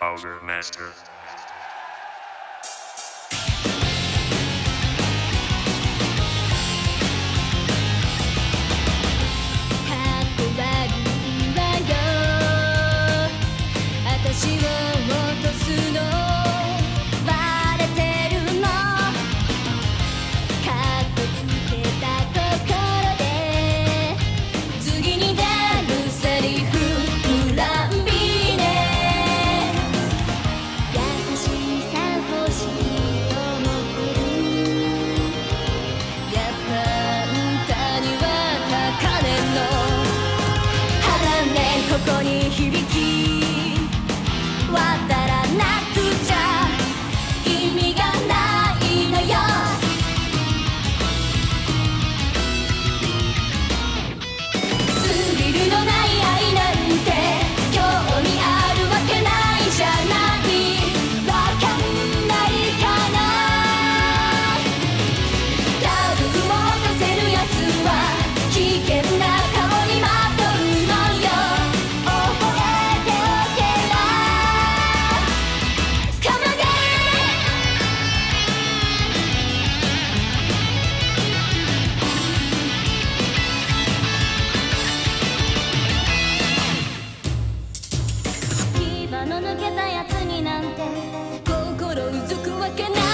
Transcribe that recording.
Bowser Master. けたやつになんて心うずくわけない